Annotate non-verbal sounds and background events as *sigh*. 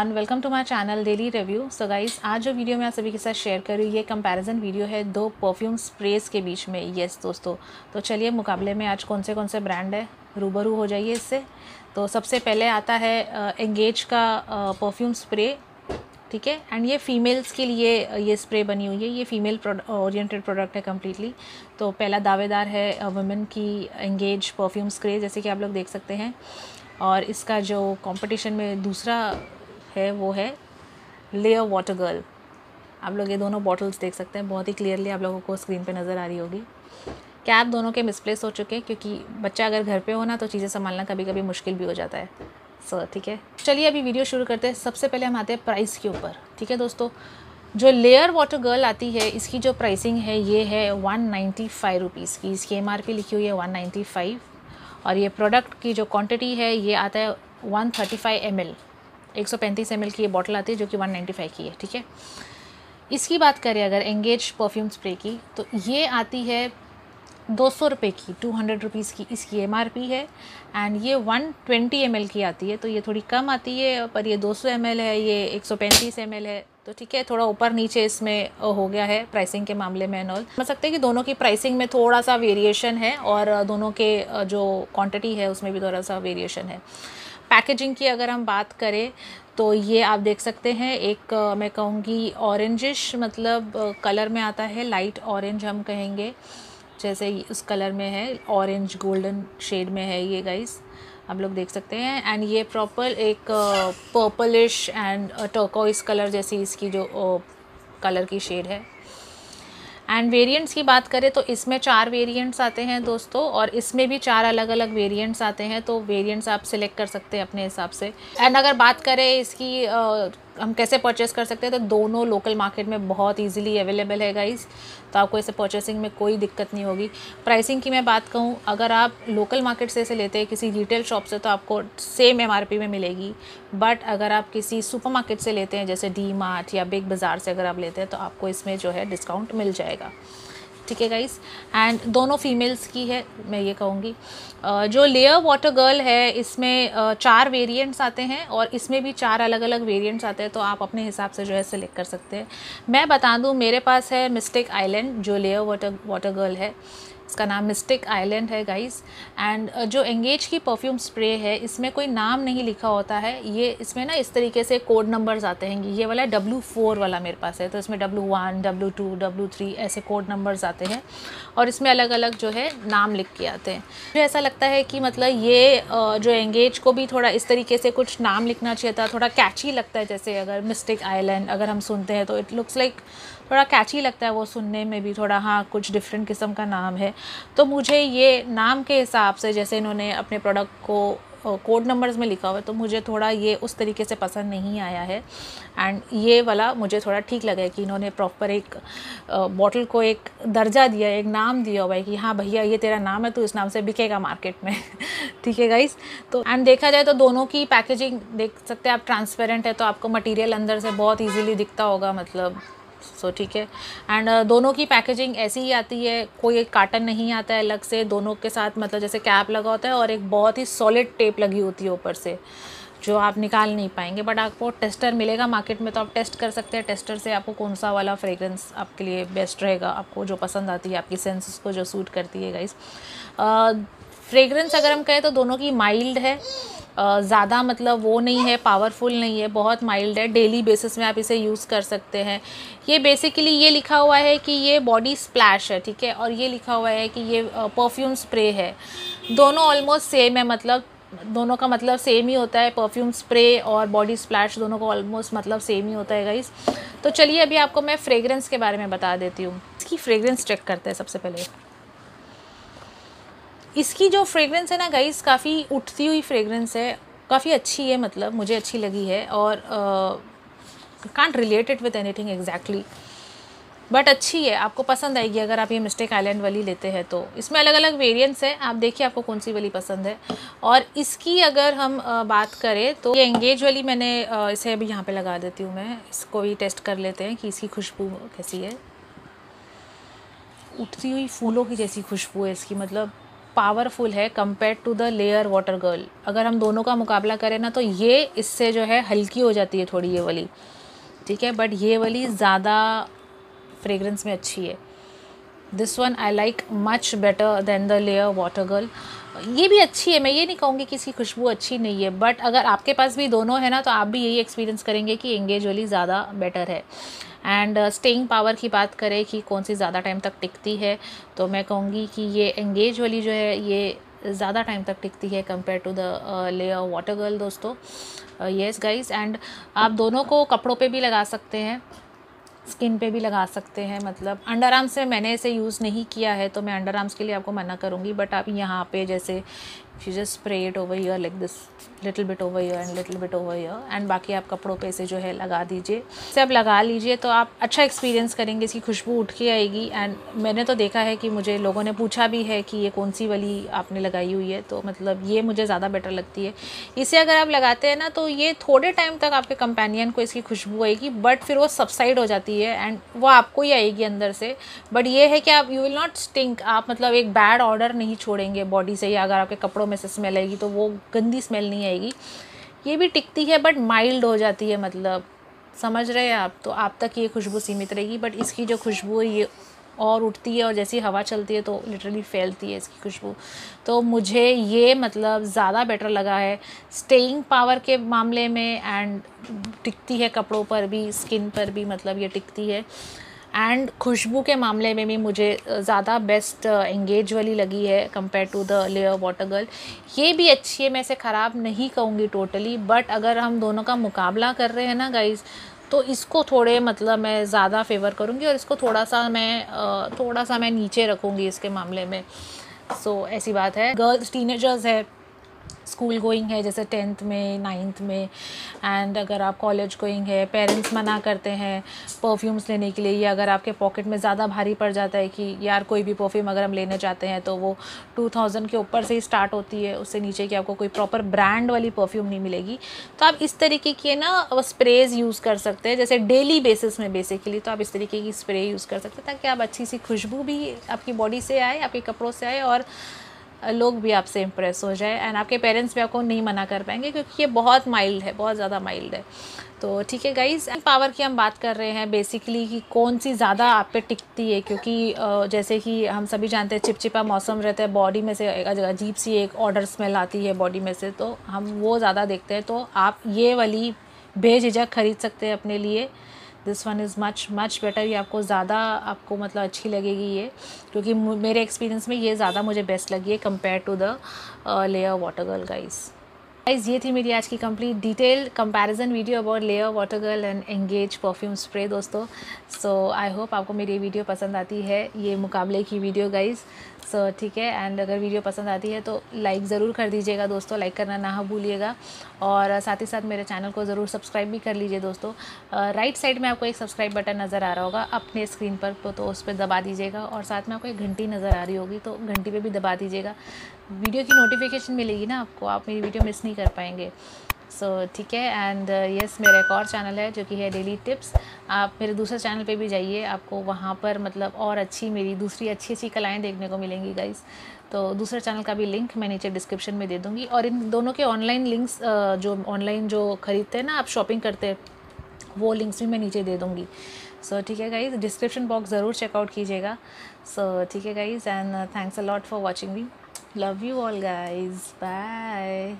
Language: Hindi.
Everyone welcome to my channel daily review so guys आज जो वीडियो मैं आप सभी के साथ शेयर कर रही हूँ ये कंपैरिजन वीडियो है दो परफ्यूम स्प्रेज के बीच में। यस yes, दोस्तों। तो चलिए मुकाबले में आज कौन से कौन से ब्रांड है? रूबरू हो जाइए इससे। तो सबसे पहले आता है एंगेज का परफ्यूम स्प्रे ठीक है? एंड ये फीमेल्स के लिए ये स्प्रे बनी हुई है। ये फीमेल ओरिएंटेड प्रोडक्ट है कम्प्लीटली तो पहला दावेदार है वुमेन की एंगेज परफ्यूम स्प्रे जैसे कि आप लोग देख सकते हैं। और इसका जो कंपटीशन में दूसरा है, वो है लेयर वाटर गर्ल आप लोग ये दोनों बॉटल्स देख सकते हैं, बहुत ही क्लियरली आप लोगों को स्क्रीन पे नज़र आ रही होगी। कैप दोनों के मिसप्लेस हो चुके हैं? क्योंकि बच्चा अगर घर पे हो ना तो चीज़ें संभालना कभी कभी मुश्किल भी हो जाता है। सो ठीक है? चलिए अभी वीडियो शुरू करते हैं। सबसे पहले हम आते हैं प्राइस के ऊपर। ठीक है दोस्तों? जो लेयर वाटर गर्ल आती है, इसकी जो प्राइसिंग है, ये है वन नाइन्टी फाइव रुपीज़ की। इसकी एमआरपी लिखी हुई है वन नाइन्टी फाइव और ये प्रोडक्ट की जो क्वांटिटी है, ये आता है वन थर्टी फाइव एम एक सौ पैंतीस एम की ये बॉटल आती है जो कि वन नाइन्टी फाइव की है, ठीक है? इसकी बात करें अगर एंगेज परफ्यूम स्प्रे की तो ये आती है दो सौ रुपये की टू हंड्रेड रुपीज़ की इसकी एम आर पी है एंड ये वन ट्वेंटी एम एल की आती है तो ये थोड़ी कम आती है पर ये दो सौ एम एल है, ये एक सौ पैंतीस एम एल है तो ठीक है, थोड़ा ऊपर नीचे इसमें हो गया है प्राइसिंग के मामले में एंड ऑल समझ सकते हैं कि दोनों की प्राइसिंग में थोड़ा सा वेरिएशन है और दोनों के जो क्वांटिटी है, उसमें भी थोड़ा सा वेरिएशन है। पैकेजिंग की अगर हम बात करें तो ये आप देख सकते हैं, एक मैं कहूँगी ऑरेंजिश मतलब कलर में आता है, लाइट ऑरेंज हम कहेंगे, जैसे उस कलर में है, ऑरेंज गोल्डन शेड में है ये गाइस आप लोग देख सकते हैं एंड ये प्रॉपर एक पर्पलिश एंड टर्कोइस कलर जैसी इसकी जो कलर की शेड है। एंड वेरिएंट्स की बात करें तो इसमें चार वेरिएंट्स आते हैं दोस्तों और इसमें भी चार अलग अलग वेरिएंट्स आते हैं तो वेरिएंट्स आप सिलेक्ट कर सकते हैं अपने हिसाब से। एंड अगर बात करें इसकी हम कैसे परचेस कर सकते हैं? तो दोनों लोकल मार्केट में बहुत इजीली अवेलेबल है गाइस तो आपको इसे परचेसिंग में कोई दिक्कत नहीं होगी। प्राइसिंग की मैं बात कहूँ, अगर आप लोकल मार्केट से इसे लेते हैं, किसी रिटेल शॉप से तो आपको सेम एमआरपी में मिलेगी। बट अगर आप किसी सुपर से लेते हैं, जैसे डी या बिग बाज़ार से अगर आप लेते हैं तो आपको इसमें जो है डिस्काउंट मिल जाएगा। ठीक है गाइस एंड दोनों फीमेल्स की है, मैं ये कहूँगी। जो लेयर वाटर गर्ल है, इसमें चार वेरिएंट्स आते हैं और इसमें भी चार अलग अलग वेरिएंट्स आते हैं तो आप अपने हिसाब से जो है सेलेक्ट कर सकते हैं। मैं बता दूँ, मेरे पास है मिस्टेक आइलैंड जो लेयर वाटर वाटर गर्ल है। इसका नाम मिस्टिक आइलैंड है गाइस एंड जो एंगेज की परफ्यूम स्प्रे है, इसमें कोई नाम नहीं लिखा होता है. ये, इसमें ना इस तरीके से कोड नंबर्स आते हैं ये वाला डब्लू फोर वाला मेरे पास है. तो इसमें W one W two W three ऐसे कोड नंबर्स आते हैं. और इसमें अलग अलग जो है, नाम लिख के आते हैं. मुझे ऐसा लगता है कि मतलब ये जो एंगेज को भी थोड़ा इस तरीके से कुछ नाम लिखना चाहिए था. थोड़ा कैची लगता है, जैसे अगर मिस्टिक आइलैंड अगर हम सुनते हैं तो इट लुक्स लाइक थोड़ा कैची लगता है वो सुनने में भी. थोड़ा हाँ कुछ डिफरेंट किस्म का नाम है. तो मुझे ये नाम के हिसाब से जैसे इन्होंने अपने प्रोडक्ट को कोड नंबर्स में लिखा हुआ है तो मुझे थोड़ा ये उस तरीके से पसंद नहीं आया है। एंड ये वाला मुझे थोड़ा ठीक लगा है कि इन्होंने प्रॉपर एक बॉटल को एक दर्जा दिया, एक नाम दिया हुआ है कि हाँ भैया, ये तेरा नाम है तो इस नाम से बिकेगा मार्केट में। *laughs* ठीक है गाइस तो एंड देखा जाए तो दोनों की पैकेजिंग देख सकते हैं, आप ट्रांसपेरेंट है तो आपको मटीरियल अंदर से बहुत ईजीली दिखता होगा मतलब। सो ठीक है। एंड uh, दोनों की पैकेजिंग ऐसी ही आती है कोई एक कार्टन नहीं आता है अलग से दोनों के साथ मतलब जैसे कैप लगा होता है और एक बहुत ही सॉलिड टेप लगी होती है ऊपर से जो आप निकाल नहीं पाएँगे। बट आपको टेस्टर मिलेगा मार्केट में तो आप टेस्ट कर सकते हैं टेस्टर से आपको कौन सा वाला फ्रेगरेंस आपके लिए बेस्ट रहेगा आपको जो पसंद आती है आपकी सेंसेस को जो सूट करती है गाइस फ्रेगरेंस अगर हम कहें तो दोनों की माइल्ड है ज़्यादा मतलब वो नहीं है पावरफुल नहीं है, बहुत माइल्ड है डेली बेसिस में आप इसे यूज़ कर सकते हैं। ये बेसिकली ये लिखा हुआ है कि ये बॉडी स्प्लैश है, ठीक है? और ये लिखा हुआ है कि ये परफ्यूम स्प्रे है। दोनों ऑलमोस्ट सेम है मतलब दोनों का मतलब सेम ही होता है परफ्यूम स्प्रे और बॉडी स्प्लैश दोनों का ऑलमोस्ट मतलब सेम ही होता है गाइस तो चलिए अभी आपको मैं फ्रेगरेंस के बारे में बता देती हूँ। इसकी फ्रेगरेंस चेक करते हैं सबसे पहले। इसकी जो फ्रेगरेंस है ना गाइस काफ़ी उठती हुई फ्रेगरेंस है। काफ़ी अच्छी है मतलब मुझे अच्छी लगी है और can't related with anything exactly but अच्छी है, आपको पसंद आएगी अगर आप ये मिस्टेक आइलैंड वाली लेते हैं तो। इसमें अलग अलग वेरिएंट्स हैं, आप देखिए आपको कौन सी वाली पसंद है। और इसकी अगर हम बात करें तो ये एंगेज वाली मैंने इसे अभी यहाँ पे लगा देती हूँ मैं। इसको भी टेस्ट कर लेते हैं कि इसकी खुशबू कैसी है। उठती हुई फूलों की जैसी खुशबू है इसकी मतलब पावरफुल है compare to the layer water girl अगर हम दोनों का मुकाबला करें ना तो ये इससे जो है हल्की हो जाती है थोड़ी ये वाली। ठीक है? बट ये वाली ज़्यादा फ्रेगरेंस में अच्छी है। This one I like much better than the layer water girl ये भी अच्छी है, मैं ये नहीं कहूँगी कि इसकी खुशबू अच्छी नहीं है बट अगर आपके पास भी दोनों है ना तो आप भी यही एक्सपीरियंस करेंगे कि एंगेज वाली ज़्यादा बेटर है। एंड स्टेइंग पावर की बात करें कि कौन सी ज़्यादा टाइम तक टिकती है तो मैं कहूँगी कि ये एंगेज वाली जो है, ये ज़्यादा टाइम तक टिकती है compare to the layer water girl दोस्तों। येस गाइस एंड आप दोनों को कपड़ों पे भी लगा सकते हैं। स्किन पे भी लगा सकते हैं मतलब अंडर आर्म्स में मैंने इसे यूज़ नहीं किया है तो मैं अंडर आर्म्स के लिए आपको मना करूँगी, बट आप यहाँ पे जैसे you just spray it over ear like this little bit over ear and little bit over ear and बाकी आप कपड़ों पे इसे जो है लगा दीजिए। इसे आप लगा लीजिए तो आप अच्छा एक्सपीरियंस करेंगे, इसकी खुशबू उठ के आएगी। एंड मैंने तो देखा है कि मुझे लोगों ने पूछा भी है कि ये कौन सी वाली आपने लगाई हुई है। तो मतलब ये मुझे ज़्यादा बेटर लगती है। इसे अगर आप लगाते हैं ना तो ये थोड़े टाइम तक आपके कंपेनियन को इसकी खुशबू आएगी बट फिर वो सबसाइड हो जाती है एंड वो आपको ही आएगी अंदर से। बट ये है कि आप यू विल नॉट स्टिंक आप मतलब एक बैड ऑर्डर नहीं छोड़ेंगे बॉडी से या अगर आपके कपड़ों में से स्मेल आएगी तो वो गंदी स्मेल नहीं आएगी। ये भी टिकती है बट माइल्ड हो जाती है मतलब। समझ रहे हैं आप? तो आप तक ये खुशबू सीमित रहेगी बट इसकी जो खुशबू है, ये और उठती है, और जैसी हवा चलती है तो लिटरली फैलती है इसकी खुशबू। तो मुझे ये मतलब ज़्यादा बेटर लगा है। स्टेइंग पावर के मामले में एंड टिकती है कपड़ों पर भी स्किन पर भी मतलब ये टिकती है। एंड खुशबू के मामले में भी मुझे ज़्यादा बेस्ट एंगेज वाली लगी है compare to the layer water girl ये भी अच्छी है मैं इसे ख़राब नहीं कहूँगी टोटली बट अगर हम दोनों का मुकाबला कर रहे हैं ना गाइज़ तो इसको थोड़े मतलब मैं ज़्यादा फेवर करूँगी और इसको थोड़ा सा मैं थोड़ा सा मैं नीचे रखूँगी इसके मामले में. सो so, ऐसी बात है. गर्ल्स टीनेजर्स है स्कूल गोइंग है, जैसे टेंथ में नाइन्थ में एंड अगर आप कॉलेज गोइंग है पेरेंट्स मना करते हैं परफ्यूम्स लेने के लिए, या अगर आपके पॉकेट में ज़्यादा भारी पड़ जाता है कि यार कोई भी परफ्यूम अगर हम लेने चाहते हैं तो वो टू थाउज़ेंड के ऊपर से ही स्टार्ट होती है, उससे नीचे की आपको कोई प्रॉपर ब्रांड वाली परफ्यूम नहीं मिलेगी। तो आप इस तरीके की ना स्प्रेज यूज़ कर सकते हैं, जैसे डेली बेसिस में बेसिकली तो आप इस तरीके की स्प्रे यूज़ कर सकते हैं, ताकि आप अच्छी सी खुशबू भी आपकी बॉडी से आए, आपके कपड़ों से आए, और लोग भी आपसे इम्प्रेस हो जाए एंड आपके पेरेंट्स भी आपको नहीं मना कर पाएँगे क्योंकि ये बहुत माइल्ड है, बहुत ज़्यादा माइल्ड है। तो ठीक है गाइज़ पावर की हम बात कर रहे हैं बेसिकली कि कौन सी ज़्यादा आप पे टिकती है क्योंकि जैसे कि हम सभी जानते हैं चिपचिपा मौसम रहता है बॉडी में से अजीब सी एक ऑर्डर स्मेल आती है बॉडी में से तो हम वो ज़्यादा देखते हैं। तो आप ये वाली बेझिझक खरीद सकते हैं अपने लिए। This one is much much better ये आपको ज़्यादा आपको मतलब अच्छी लगेगी ये, क्योंकि मेरे एक्सपीरियंस में ये ज़्यादा मुझे बेस्ट लगी है compare to the layer water girl guys guys ये थी मेरी आज की complete detail comparison video about layer water girl and engage perfume spray दोस्तों. सो आई होप आपको मेरी वीडियो पसंद आती है, ये मुकाबले की वीडियो गाइज़ सो ठीक है। एंड अगर वीडियो पसंद आती है तो लाइक ज़रूर कर दीजिएगा दोस्तों लाइक करना ना भूलिएगा। और साथ ही साथ मेरे चैनल को ज़रूर सब्सक्राइब भी कर लीजिए दोस्तों। राइट साइड में आपको एक सब्सक्राइब बटन नज़र आ रहा होगा अपने स्क्रीन पर तो, तो उस पर दबा दीजिएगा। और साथ में आपको एक घंटी नज़र आ रही होगी तो घंटी पर भी दबा दीजिएगा। वीडियो की नोटिफिकेशन मिलेगी ना आपको आप मेरी वीडियो मिस नहीं कर पाएँगे। सो so, ठीक है एंड यस uh, मेरा एक और चैनल है जो कि है डेली टिप्स आप मेरे दूसरे चैनल पे भी जाइए आपको वहाँ पर मतलब और अच्छी मेरी दूसरी अच्छी अच्छी कलाएँ देखने को मिलेंगी गाइज़ तो दूसरे चैनल का भी लिंक मैं नीचे डिस्क्रिप्शन में दे दूँगी. और इन दोनों के ऑनलाइन लिंक्स uh, जो ऑनलाइन जो ख़रीदते हैं ना आप शॉपिंग करते हैं वो लिंक्स भी मैं नीचे दे दूँगी. सो so, ठीक है गाइज़ डिस्क्रिप्शन बॉक्स ज़रूर चेकआउट कीजिएगा. सो so, ठीक है guys and thanks a lot for watching me love you all guys bye